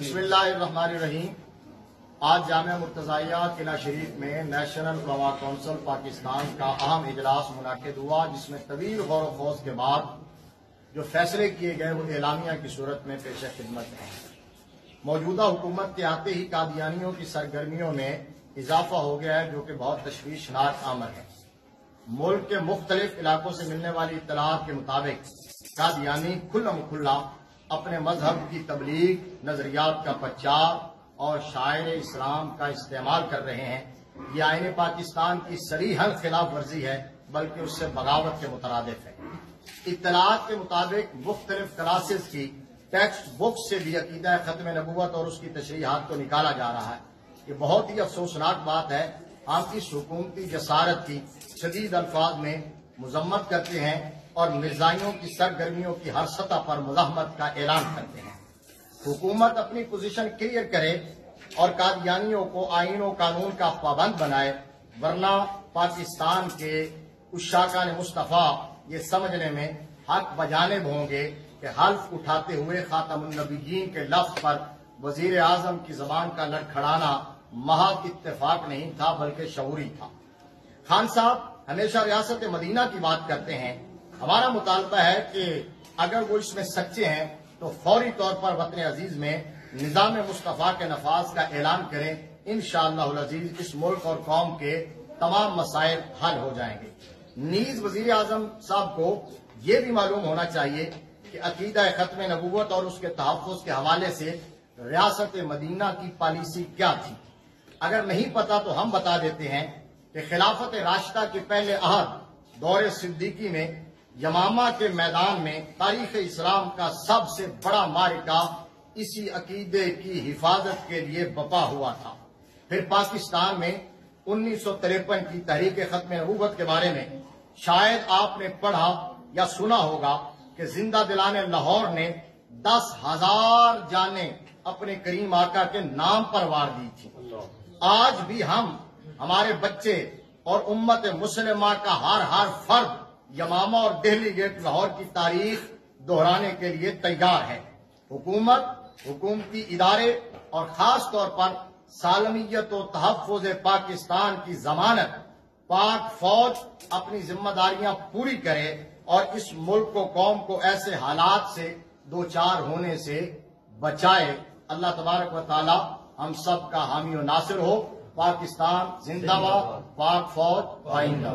بسم اللہ الرحمن الرحیم۔ آج جامعہ مرتضیہ قلعہ شریف میں نیشنل علماء کونسل پاکستان کا اہم اجلاس منعقد ہوا، جس میں طویل غور و خوض کے بعد جو فیصلے کیے گئے وہ اعلامیہ کی صورت میں پیش خدمت ہیں۔ موجودہ حکومت کے آتے ہی قادیانیوں کی سرگرمیوں میں اضافہ ہو گیا ہے، جو کہ بہت تشویشناک عمل ہے۔ ملک کے مختلف علاقوں سے ملنے والی اطلاعات کے مطابق قادیانی کھلا مکھلا اپنے مذہب کی تبلیغ، نظریات کا پرچار اور شاعر اسلام کا استعمال کر رہے ہیں۔ یہ آئین پاکستان کی سریحل خلاف ورزی ہے، بلکہ اس سے بغاوت کے مترادف ہے۔ اطلاعات کے مطابق مختلف کلاسز کی ٹیکسٹ بکس سے بھی عقیدہ ختم نبوت اور اس کی تشریحات کو نکالا جا رہا ہے۔ یہ بہت ہی افسوسناک بات ہے۔ ہم اس حکومتی جسارت کی شدید الفاظ میں مذمت کرتے ہیں اور مرزائیوں کی سرگرمیوں کی ہر سطح پر مزاحمت کا اعلان کرتے ہیں۔ حکومت اپنی پوزیشن کلیئر کرے اور قادیانیوں کو آئین و قانون کا پابند بنائے، ورنہ پاکستان کے اشاکان مصطفیٰ یہ سمجھنے میں حق بجانب ہوں گے کہ حلف اٹھاتے ہوئے خاتم النبیین کے لفظ پر وزیر اعظم کی زبان کا لڑکھڑانا محض اتفاق نہیں تھا، بلکہ شعوری تھا۔ خان صاحب ہمیشہ ریاست مدینہ کی بات کرتے ہیں۔ ہمارا مطالبہ ہے کہ اگر وہ اس میں سچے ہیں، تو فوری طور پر وطن عزیز میں نظام مصطفیٰ کے نفاذ کا اعلان کریں۔ انشاءاللہ العزیز، اس ملک اور قوم کے تمام مسائل حل ہو جائیں گے۔ نیز وزیر اعظم صاحب کو یہ بھی معلوم ہونا چاہیے کہ عقیدہ ختم نبوت اور اس کے تحفظ کے حوالے سے ریاست مدینہ کی پالیسی کیا تھی۔ اگر نہیں پتا تو ہم بتا دیتے ہیں کہ خلافت راشدہ کے پہلے عہد دور صدیقی میں یمامہ کے میدان میں تاریخ اسلام کا سب سے بڑا مارکہ اسی عقیدے کی حفاظت کے لیے بپا ہوا تھا۔ پھر پاکستان میں انیس سو تریپن کی تحریک ختم نبوت کے بارے میں شاید آپ نے پڑھا یا سنا ہوگا کہ زندہ دلان لاہور نے دس ہزار جانیں اپنے کریم آقا کے نام پر وار دی تھی۔ آج بھی ہم ہمارے بچے اور امت مسلمہ کا ہر ہر فرد یمامہ اور دہلی گیٹ لاہور کی تاریخ دہرانے کے لیے تیار ہے۔ حکومت، حکومتی ادارے اور خاص طور پر سالمیت و تحفظ پاکستان کی ضمانت پاک فوج اپنی ذمہ داریاں پوری کرے اور اس ملک کو قوم کو ایسے حالات سے دو چار ہونے سے بچائے۔ اللہ تبارک و تعالی ہم سب کا حامی و ناصر ہو۔ پاکستان زندہ باد پاک فوج آئندہ